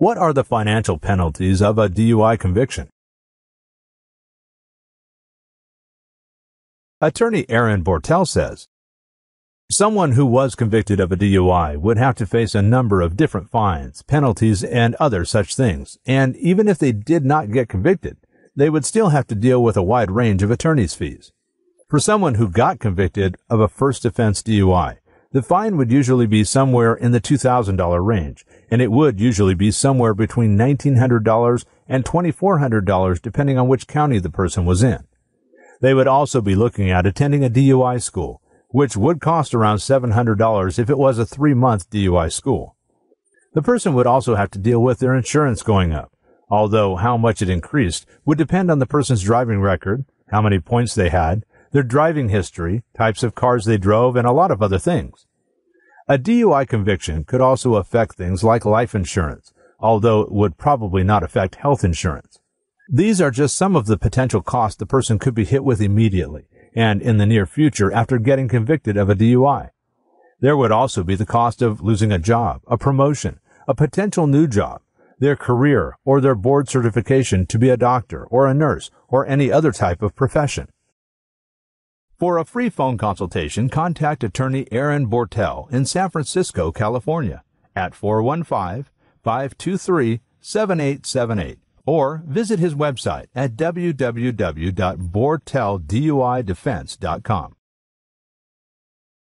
What are the financial penalties of a DUI conviction? Attorney Aaron Bortel says, Someone who was convicted of a DUI would have to face a number of different fines, penalties, and other such things, and even if they did not get convicted, they would still have to deal with a wide range of attorney's fees. For someone who got convicted of a first offense DUI, the fine would usually be somewhere in the $2,000 range, and it would usually be somewhere between $1,900 and $2,400 depending on which county the person was in. They would also be looking at attending a DUI school, which would cost around $700 if it was a three-month DUI school. The person would also have to deal with their insurance going up, although how much it increased would depend on the person's driving record, how many points they had, their driving history, types of cars they drove, and a lot of other things. A DUI conviction could also affect things like life insurance, although it would probably not affect health insurance. These are just some of the potential costs the person could be hit with immediately and in the near future after getting convicted of a DUI. There would also be the cost of losing a job, a promotion, a potential new job, their career, or their board certification to be a doctor or a nurse or any other type of profession. For a free phone consultation, contact attorney Aaron Bortel in San Francisco, California at 415-523-7878 or visit his website at www.bortelldui.defense.com.